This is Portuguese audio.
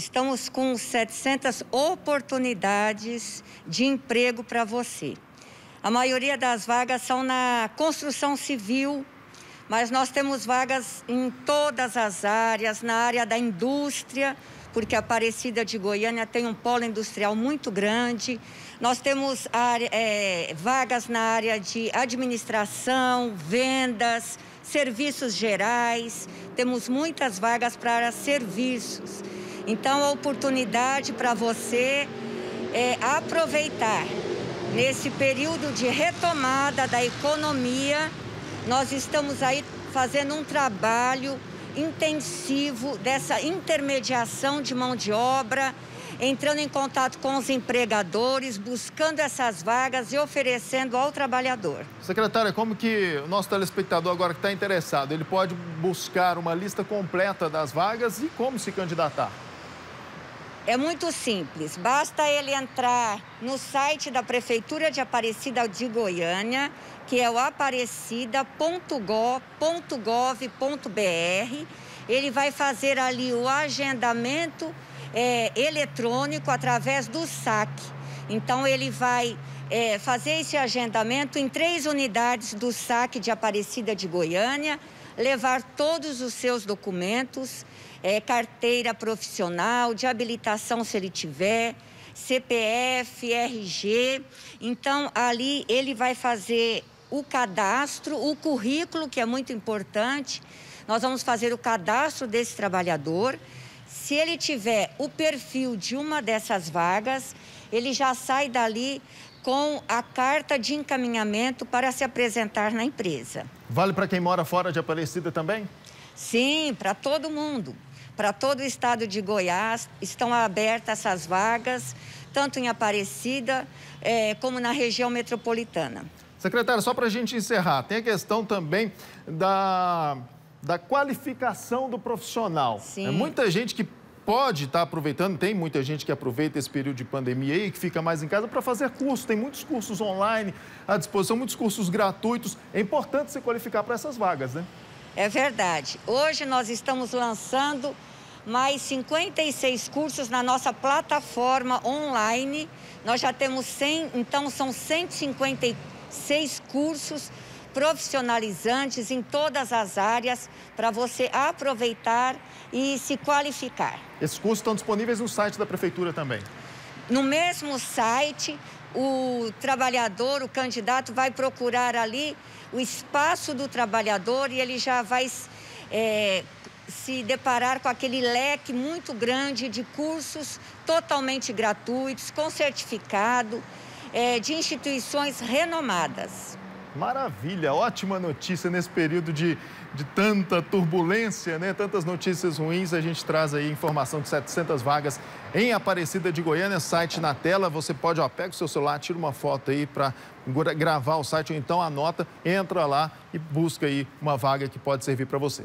Estamos com 700 oportunidades de emprego para você. A maioria das vagas são na construção civil, mas nós temos vagas em todas as áreas, na área da indústria, porque a Aparecida de Goiânia tem um polo industrial muito grande. Nós temos área, é, vagas na área de administração, vendas, serviços gerais. Temos muitas vagas para serviços. Então, a oportunidade para você é aproveitar Nesse período de retomada da economia, nós estamos aí fazendo um trabalho intensivo dessa intermediação de mão de obra, entrando em contato com os empregadores, buscando essas vagas e oferecendo ao trabalhador. Secretária, como que o nosso telespectador agora que está interessado, ele pode buscar uma lista completa das vagas e como se candidatar? É muito simples, basta ele entrar no site da Prefeitura de Aparecida de Goiânia, que é o aparecida.gov.br. Ele vai fazer ali o agendamento é, eletrônico através do SAC. Então, ele vai é, fazer esse agendamento em três unidades do SAC de Aparecida de Goiânia, levar todos os seus documentos, é, carteira profissional, de habilitação se ele tiver, CPF, RG. Então, ali ele vai fazer o cadastro, o currículo, que é muito importante. Nós vamos fazer o cadastro desse trabalhador. Se ele tiver o perfil de uma dessas vagas, ele já sai dali com a carta de encaminhamento para se apresentar na empresa. Vale para quem mora fora de Aparecida também? Sim, para todo mundo. Para todo o estado de Goiás estão abertas essas vagas, tanto em Aparecida é, como na região metropolitana. Secretário, só para a gente encerrar, tem a questão também da, da qualificação do profissional. Sim. É muita gente que pode estar tá aproveitando, tem muita gente que aproveita esse período de pandemia e que fica mais em casa para fazer curso. Tem muitos cursos online à disposição, muitos cursos gratuitos. É importante se qualificar para essas vagas, né? É verdade. Hoje nós estamos lançando mais 56 cursos na nossa plataforma online. Nós já temos 100, então são 156 cursos profissionalizantes em todas as áreas para você aproveitar e se qualificar. Esses cursos estão disponíveis no site da prefeitura também? No mesmo site, o trabalhador, o candidato vai procurar ali o espaço do trabalhador e ele já vai é, se deparar com aquele leque muito grande de cursos totalmente gratuitos, com certificado, é, de instituições renomadas. Maravilha, ótima notícia nesse período de, de tanta turbulência, né? Tantas notícias ruins, a gente traz aí informação de 700 vagas em Aparecida de Goiânia, site na tela, você pode, ó, pega o seu celular, tira uma foto aí para gravar o site ou então anota, entra lá e busca aí uma vaga que pode servir para você.